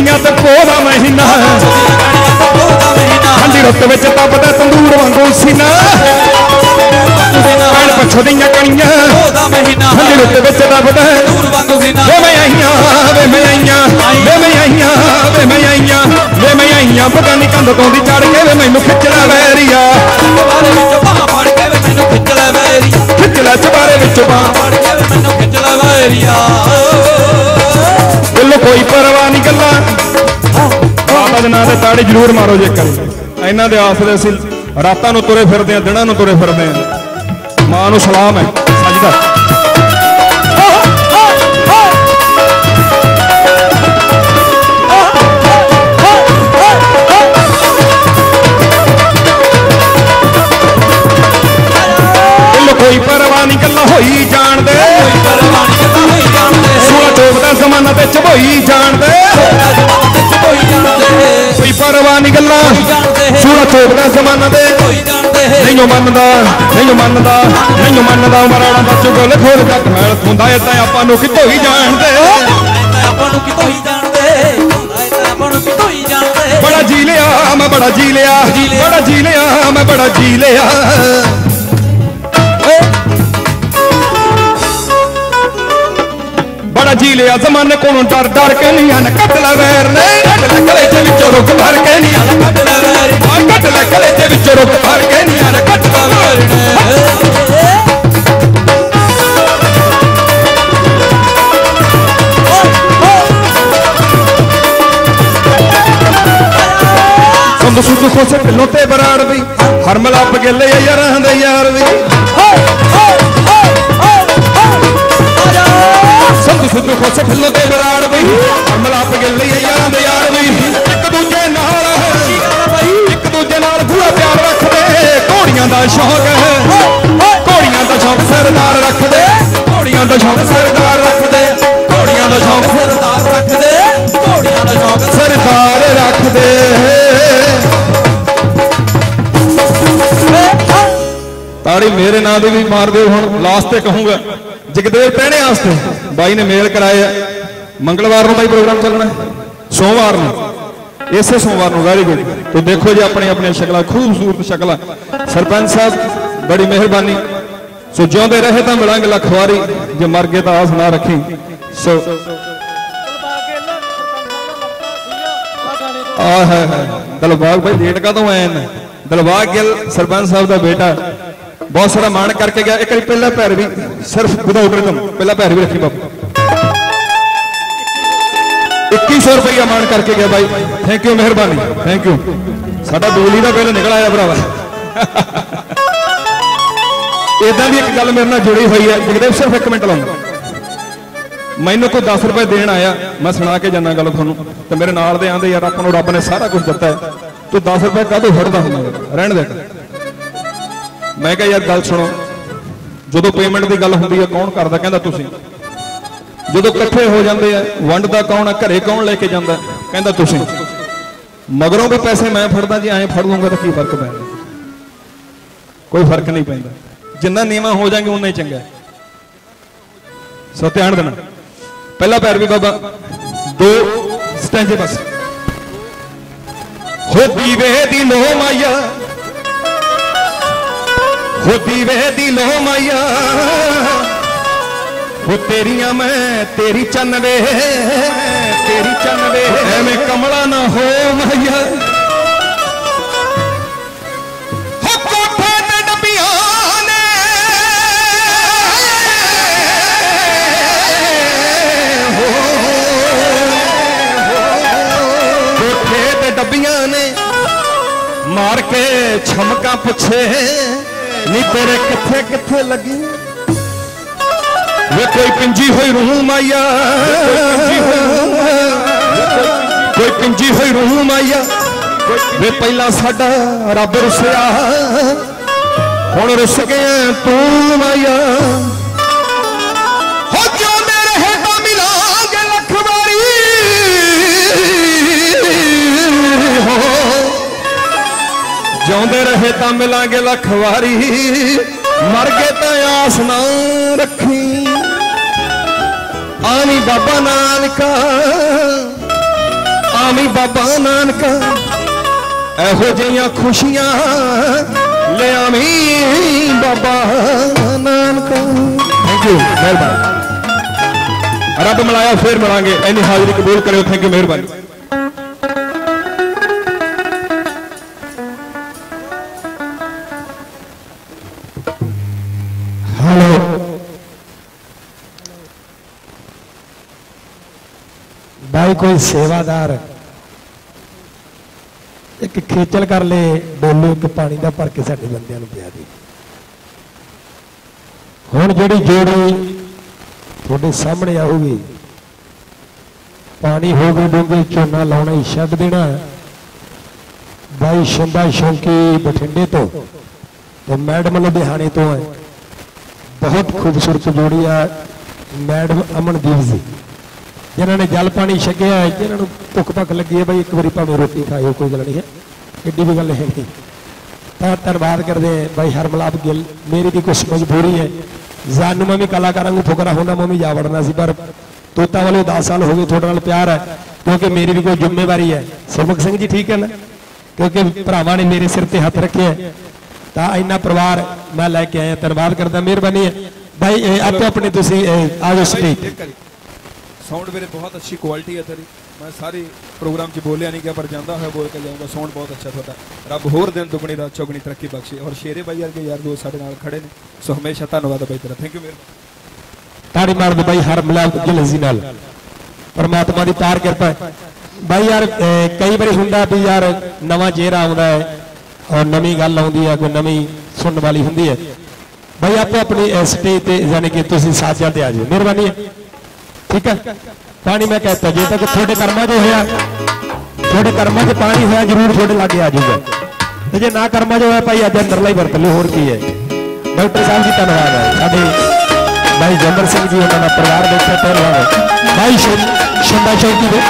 ਗਲੀਆਂ ਤੇ ਪੋਦਾ ਮਹੀਨਾ ਠੰਡੀ ਰੁੱਤ ਵਿੱਚ ਤਪਦਾ ਤੰਦੂਰ ਵਾਂਗੂ ਸੀਨਾ ਭੈਣ ਪਛੋ ਦੀਆਂ ਕਣੀਆਂ। ਮਹੀਨਾ ਠੰਡੀ ਰੁੱਤ ਵਿੱਚ ਤਪਦਾ ਤੰਦੂਰ ਵਾਂਗੂ ਸੀਨਾ ਵੇ ਮੈਂ ਆਈਆਂ ਵੇ ਮੈਂ ਆਈਆਂ ਵੇ ਮੈਂ ਆਈਆਂ ਵੇ ਮੈਂ ਆਈਆਂ ਵੇ ਮੈਂ ਆਈਆਂ। ਪਤਾ ਨਹੀਂ ਕੰਧ ਤੋਂ ਦੀ ਚੜ ਕੇ ਵੇ ਮੈਨੂੰ ਖਿੱਚਣਾ ਵੈਰੀ। ਦੇ ਨਾਂ ਤੇ ਤਾੜੀ ਜ਼ਰੂਰ ਮਾਰੋ ਜੇ ਕਰੀ। ਇਹਨਾਂ ਦੇ ਆਸਰੇ ਅਸੀਂ ਰਾਤਾਂ ਨੂੰ ਤੁਰੇ ਫਿਰਦੇ ਆ ਦਿਨਾਂ ਨੂੰ ਤੁਰੇ ਫਿਰਦੇ ਆ ਮਾਂ ਨੂੰ ਸਲਾਮ ਹੈ ਸਜਦਾ ਗੱਲਾਂ ਚੋਬ ਦਾ ਜ਼ਮਾਨਾ ਜਾਣਦੇ ਨਹੀਂ ਮੰਨਦਾ ਨਹੀਂ ਮੰਨਦਾ ਨਹੀਂ ਮੰਨਦਾ। ਮਰਾਣਾ ਦਾ ਚੁਗਲ ਖੋਲ ਜੱਟ ਮੈਲ ਖੁੰਦਾ ਏ ਤਾਂ ਆਪਾਂ ਨੂੰ ਕਿਤੋਂ ਹੀ ਜਾਣਦੇ ਤਾਂ ਆਪਾਂ ਨੂੰ ਕਿਤੋਂ ਹੀ ਜਾਣਦੇ ਬੜਾ ਜੀ ਲਿਆ ਮੈਂ ਬੜਾ ਜੀ ਲਿਆ। ਬੜਾ ਜੀ ਲਿਆ ਮੈਂ ਬੜਾ ਜੀ ਲਿਆ। ਬੜਾ ਜੀ ਲਿਆ ਜ਼ਮਾਨੇ ਕੋਲੋਂ ਡਰ ਡਰ ਕੇ ਨਹੀਂ ਹਨ। ਕੱਟ ਲੈ ਵੈਰ ਨੇ ਕੱਟ ਲੈ ਕਲੇ ਦੇ ਵਿੱਚੋਂ ਰੁਕ ਭਰ ਕੇ ਨਹੀਂ ਹਨ। ਕੱਢ ਲੈ ਵੈਰੀ ਆ ਕੱਟ ਲੈ ਕਲੇ ਦੇ ਵਿੱਚੋਂ ਰੁਕ ਭਰ ਕੇ ਨਹੀਂ ਹਨ। ਕੱਟ ਲੈ ਵੈਰ ਨੇ। ਸੰਦ ਸੁਧ ਖੋਸੇ ਢਿੱਲੋਂ ਬਰਾੜ ਵੀ ਹਰ ਮਲਾਪ ਗੇਲੇ ਯਾਰਾਂ ਦੇ ਯਾਰ ਵੀ ਸੰਦ ਸੁਧ ਖੋਸੇ ਢਿੱਲੋਂ ਤੇ ਬਰਾੜ ਵੀ। ਮਲਾਪ ਗੇਲੇ ਯਾਰਾਂ ਦੇ ਯਾਰ ਵੀ। ਇੱਕ ਦੂਜੇ ਨਾਲ ਇੱਕ ਦੂਜੇ ਨਾਲ ਪੂਰਾ ਪਿਆਰ ਰੱਖਦੇ। ਘੋੜੀਆਂ ਦਾ ਸ਼ੌਕ ਹੈ। ਘੋੜੀਆਂ ਦਾ ਸ਼ੌਕ ਸਰਦਾਰ ਰੱਖਦੇ। ਘੋੜੀਆਂ ਦਾ ਸ਼ੌਕ ਸਰਦਾਰ ਰੱਖਦੇ। ਘੋੜੀਆਂ ਦਾ ਸ਼ੌਕ ਸਰਦਾਰ ਰੱਖਦੇ। ਘੋੜੀਆਂ ਦਾ ਸ਼ੌਕ ਸਰਦਾਰ ਰੱਖਦੇ। ਤਾੜੀ ਮੇਰੇ ਨਾਂ ਦੀ ਵੀ ਮਾਰ ਦਿਓ ਹੁਣ। ਲਾਸਟ ਤੇ ਕਹੂੰਗਾ। ਜਗਦੇਵ ਪਹਿਣੇ ਵਾਸਤੇ। ਬਾਈ ਨੇ ਮੇਲ ਕਰਾਇਆ। ਮੰਗਲਵਾਰ ਨੂੰ ਬਾਈ ਪ੍ਰੋਗਰਾਮ ਚੱਲਣਾ ਸੋਮਵਾਰ ਨੂੰ। ਇਸੇ ਸੋਮਵਾਰ ਨੂੰ ਵੈਰੀ ਗੁੱਡ ਤੋ ਦੇਖੋ ਜੀ ਆਪਣੀ ਆਪਣੀਆਂ ਸ਼ਕਲਾਂ, ਖੂਬਸੂਰਤ ਸ਼ਕਲਾਂ। ਸਰਪੰਚ ਸਾਹਿਬ, ਬੜੀ ਮਿਹਰਬਾਨੀ। ਸੋ ਜਿਉਂਦੇ ਰਹੇ ਤਾਂ ਮਿਲਾਂਗੇ ਲੱਖ ਜੇ ਮਰ ਗਏ ਤਾਂ ਆਸ ਨਾ ਰੱਖੀ। ਸੋ ਆ ਹੈ ਹੈ। ਦਲਬਾਗ ਭਾਈ ਲੇਟ ਕਾ ਆਏ ਨੇ? ਦਲਬਾਗ ਗਿੱਲ, ਸਰਪੰਚ ਸਾਹਿਬ ਦਾ ਬੇਟਾ। ਬਹੁਤ ਸਾਰਾ ਮਾਣ ਕਰਕੇ ਗਿਆ। ਇੱਕ ਵਾਰੀ ਪਹਿਲਾ ਪੈਰ ਵੀ ਸਿਰਫ ਵਿਦਆਊਟ ਰਿਦਮ ਪਹਿਲਾ ਪੈਰ ਵੀ ਰੱਖੀ ਬਾਬੂ। 2100 ਰੁਪਇਆ ਮਾਣ ਕਰਕੇ ਗਿਆ ਬਾਈ। ਥੈਂਕ ਯੂ ਮਿਹਰਬਾਨੀ। ਥੈਂਕ ਯੂ ਸਾਡਾ ਬਿਜਲੀ ਦਾ ਬਿੱਲ ਨਿਕਲ ਆਇਆ ਭਰਾਵਾ। ਇਦਾਂ ਦੀ ਇੱਕ ਗੱਲ ਮੇਰੇ ਨਾਲ ਜੁੜੀ ਹੋਈ ਹੈ। ਜਗਦੇਵ ਸਿਰਫ ਇੱਕ ਮਿੰਟ ਲਾਉਂਦਾ। ਮੈਨੂੰ ਕੋਈ 10 ਰੁਪਏ ਦੇਣ ਆਇਆ। ਮੈਂ ਸੁਣਾ ਕੇ ਜਾਣਾ ਗੱਲ ਤੁਹਾਨੂੰ। ਤੇ ਮੇਰੇ ਨਾਲ ਦੇ ਆਂਦੇ, ਯਾਰ, ਆਪਾਂ ਨੂੰ ਰੱਬ ਨੇ ਸਾਰਾ ਕੁਝ ਦਿੱਤਾ ਹੈ। ਤੂੰ 10 ਰੁਪਏ ਕਾਹਦੋਂ ਫੜਦਾ ਹੁੰਦਾ ਰਹਿਣ ਦੇ ਮੈਂ ਕਿਹਾ ਯਾਰ ਗੱਲ ਸੁਣੋ। ਜਦੋਂ ਪੇਮੈਂਟ ਦੀ ਗੱਲ ਹੁੰਦੀ ਹੈ, ਕੌਣ ਕਰਦਾ? ਕਹਿੰਦਾ ਤੁਸੀਂ। ਜਦੋਂ ਇਕੱਠੇ ਹੋ ਜਾਂਦੇ ਆ ਵੰਡਦਾ ਕੌਣ ਆ, ਘਰੇ ਕੌਣ ਲੈ ਕੇ ਜਾਂਦਾ? ਕਹਿੰਦਾ ਤੁਸੀਂ। ਮਗਰੋਂ ਵੀ ਪੈਸੇ ਮੈਂ ਫੜਦਾ ਜੀ, ਐਂ ਫੜ ਲੂੰਗਾ ਤਾਂ ਕੀ ਫ਼ਰਕ ਪੈਂਦਾ? ਕੋਈ ਫ਼ਰਕ ਨਹੀਂ ਪੈਂਦਾ। ਜਿੰਨਾ ਨੀਵਾ ਹੋ ਜਾਗੇ ਉਨਾ ਹੀ ਚੰਗਾ ਹੈ। ਸੋ ਧਿਆਨ ਦੇਣਾ। ਪਹਿਲਾ ਪੈਰ ਵੀ ਬਾਬਾ, ਦੋ ਸਟੈਂਜੇ ਬਸ ਹੋ ਦੀਵੇ ਦੀ ਲੋ ਮਾਇਆ। ਹੋ ਦੀਵੇ ਦੀ ਲੋ ਮਾਇਆ। ਹੋ ਤੇਰੀਆਂ ਮੈਂ ਤੇਰੀ ਚੰਨ ਵੇ ਤੇਰੀ ਚੰਨ ਵੇ। ਐਵੇਂ ਕਮਲਾ ਨਾ ਹੋ ਮਾਇਆ। ਹੋ ਕੋਠੇ ਤੇ ਡੱਬੀਆਂ ਨੇ। ਕੋਠੇ ਤੇ ਡੱਬੀਆਂ ਨੇ। ਮਾਰ ਕੇ ਛਮਕਾਂ ਪੁੱਛੇ। ਨੀ ਤੇਰੇ ਕਿੱਥੇ ਕਿੱਥੇ ਲੱਗੀ? ਵੇ ਕੋਈ ਪਿੰਜੀ ਹੋਈ ਰੂਹ ਮਾਇਆ। ਕੋਈ ਪਿੰਜੀ ਹੋਈ ਰੂਹ ਮਾਇਆ। ਵੇ ਪਹਿਲਾਂ ਸਾਡਾ ਰੱਬ ਰੁੱਸਿਆ। ਹੁਣ ਰੁੱਸ ਗਿਆ ਤੂੰ ਮਾਇਆ। ਜਿਉਂਦੇ ਰਹੇ ਤਾਂ ਮਿਲਾਂਗੇ ਲੱਖ ਵਾਰੀ। ਮਰ ਗਏ ਤਾਂ ਆਸ ਨਾ ਰੱਖੀ। ਆਵੀਂ ਬਾਬਾ ਨਾਨਕਾ, ਆਵੀਂ ਬਾਬਾ ਨਾਨਕਾ, ਇਹੋ ਜਿਹੀਆਂ ਖੁਸ਼ੀਆਂ ਲਿਆਵੀਂ ਬਾਬਾ ਨਾਨਕ। ਥੈਂਕ ਯੂ ਮਿਹਰਬਾਨੀ। ਰੱਬ ਮਿਲਾਇਆ, ਫੇਰ ਮਿਲਾਂਗੇ। ਐਨੀ ਹਾਜ਼ਰੀ ਕਬੂਲ ਕਰਿਓ ਥੈਂਕ ਯੂ ਮਿਹਰਬਾਨੀ। ਬਾਈ ਕੋਈ ਸੇਵਾਦਾਰ। ਇੱਕ ਖੇਚਲ ਕਰ ਲੇ ਡੋਲੂ ਇੱਕ ਪਾਣੀ ਦਾ ਭਰ ਕੇ ਸਾਡੇ ਬੰਦਿਆਂ ਨੂੰ ਪਿਆ ਦੇ। ਹੁਣ ਜਿਹੜੀ ਜੋੜੀ ਤੁਹਾਡੇ ਸਾਹਮਣੇ ਆਊਗੀ, ਪਾਣੀ ਹੋ ਗਏ ਡੂੰਘੇ, ਝੋਨਾ ਲਾਉਣਾ ਹੀ ਛੱਡ ਦੇਣਾ। ਬਾਈ ਸ਼ੰਦਾ ਸ਼ੌਂਕੀ ਬਠਿੰਡੇ ਤੋਂ ਤੇ ਮੈਡਮ ਲੁਧਿਆਣੇ ਤੋਂ ਹੈ। ਬਹੁਤ ਖੂਬਸੂਰਤ ਜੋੜੀ ਆ, ਮੈਡਮ ਅਮਨਦੀਪ ਜੀ। ਜਿਨ੍ਹਾਂ ਨੇ ਜਲ ਪਾਣੀ ਛਕਿਆ ਹੈ ਜਿਨ੍ਹਾਂ ਨੂੰ ਭੁੱਖ ਭੱਖ ਲੱਗੀ ਹੈ ਬਈ ਇੱਕ ਵਾਰੀ ਭਾਵੇਂ ਰੋਟੀ ਖਾਇਓ ਕੋਈ ਗੱਲ ਨਹੀਂ ਹੈ। ਏਡੀ ਵੀ ਗੱਲ ਹੈ ਨਹੀਂ। ਤਾਂ ਧੰਨਵਾਦ ਕਰਦੇ ਹਾਂ ਬਾਈ ਹਰਮਲਾਪ ਗਿੱਲ ਮੇਰੀ ਵੀ ਕੁਛ ਮਜਬੂਰੀ ਹੈ। ਜਾਨੂ ਮੈਂ ਵੀ ਕਲਾਕਾਰਾਂ ਨੂੰ ਫੁਕਰਾ ਹੁੰਦਾ ਮੈਂ ਵੀ ਜਾ ਵੜਨਾ ਸੀ ਪਰ ਤੋਤਾ ਵਾਲੇ 10 ਸਾਲ ਹੋ ਗਏ ਤੁਹਾਡੇ ਨਾਲ ਪਿਆਰ ਹੈ ਕਿਉਂਕਿ ਮੇਰੀ ਵੀ ਕੋਈ ਜ਼ਿੰਮੇਵਾਰੀ ਹੈ। ਸਰਮੁਖ ਸਿੰਘ ਜੀ ਠੀਕ ਹੈ ਨਾ? ਕਿਉਂਕਿ ਭਰਾਵਾਂ ਨੇ ਮੇਰੇ ਸਿਰ ਤੇ ਹੱਥ ਰੱਖਿਆ ਤਾਂ ਇੰਨਾ ਪਰਿਵਾਰ ਮੈਂ ਲੈ ਕੇ ਆਇਆ ਧੰਨਵਾਦ ਕਰਦਾ ਮਿਹਰਬਾਨੀ ਹੈ। ਭਾਈ ਇਹ ਆਪੋ ਆਪਣੇ ਤੁਸੀਂ ਇਹ, ਆ ਜਾਓ ਸਟੇਜ ਸਾਊਂਡ ਮੇਰੇ ਬਹੁਤ ਅੱਛੀ ਕੁਆਲਿਟੀ ਹੈ ਤੇਰੀ। ਮੈਂ ਸਾਰੇ ਪ੍ਰੋਗਰਾਮ 'ਚ ਬੋਲਿਆ ਨਹੀਂ ਗਿਆ, ਪਰ ਜਾਂਦਾ ਹੋਇਆ ਬੋਲ ਕੇ ਜਾਊਂਗਾ। ਸਾਊਂਡ ਬਹੁਤ ਅੱਛਾ ਤੁਹਾਡਾ। ਰੱਬ ਹੋਰ ਦਿਨ ਦੁਗਣੀ ਰਾਤ ਚੌਗਣੀ ਤਰੱਕੀ ਬਖਸ਼ੇ। ਔਰ ਸ਼ੇਰੇ ਬਾਈ ਵਰਗੇ ਯਾਰ ਦੋਸਤ ਸਾਡੇ ਨਾਲ ਖੜੇ ਨੇ। ਸੋ ਹਮੇਸ਼ਾ ਧੰਨਵਾਦ ਬਾਈ ਤੇਰਾ। ਥੈਂਕ ਯੂ ਮਿਹਰਬਾਨੀ ਤਾੜੀ ਮਾਰ ਦੋ ਬਾਈ ਹਰ ਮਿਲਾਪ ਗਿੱਲ ਜੀ ਨਾਲ। ਪਰਮਾਤਮਾ ਦੀ ਤਾਰ ਕਿਰਪਾ ਹੈ। ਬਾਈ ਯਾਰ ਕਈ ਵਾਰੀ ਹੁੰਦਾ ਵੀ ਯਾਰ ਨਵਾਂ ਚਿਹਰਾ ਆਉਂਦਾ ਹੈ ਔਰ ਨਵੀਂ ਗੱਲ ਆਉਂਦੀ ਹੈ, ਕੋਈ ਨਵੀਂ ਸੁਣਨ ਵਾਲੀ ਹੁੰਦੀ ਹੈ। ਬਾਈ, ਆਪੋ ਆਪਣੀ ਸਟੇਜ ਤੇ ਯਾਨੀ ਕਿ ਤੁਸੀਂ ਸਾਥੀਆਂ ਤੇ ਆ ਜਾਓ। ਮਿਹਰਬਾਨੀ ਹੈ। ਠੀਕ ਹੈ? ਪਾਣੀ ਮੈਂ ਕਹਤਾ, ਜੇ ਤੱਕ ਤੁਹਾਡੇ ਕਰਮਾਂ 'ਚ ਹੋਇਆ, ਤੁਹਾਡੇ ਕਰਮਾਂ 'ਚ ਪਾਣੀ ਹੋਇਆ, ਜ਼ਰੂਰ ਤੁਹਾਡੇ ਲਾਗੇ ਆ ਜਾਊਗਾ। ਤੇ ਜੇ ਨਾ ਕਰਮਾਂ 'ਚ ਹੋਇਆ ਭਾਈ, ਅੱਜ ਅੰਦਰਲਾ ਹੀ ਵਰਤ ਲਓ, ਹੋਰ ਕੀ ਹੈ? ਡਾਕਟਰ ਸਾਹਿਬ ਜੀ ਧੰਨਵਾਦ ਹੈ। ਸਾਡੇ ਭਾਈ ਜੰਦਰ ਸਿੰਘ ਜੀ, ਉਹਨਾਂ ਦਾ ਪਰਿਵਾਰ ਬੈਠਾ ਧੰਨਵਾਦ ਹੈ। ਭਾਈ ਸ਼ੰਦਾ ਸ਼ੌਕੀ ਦੇ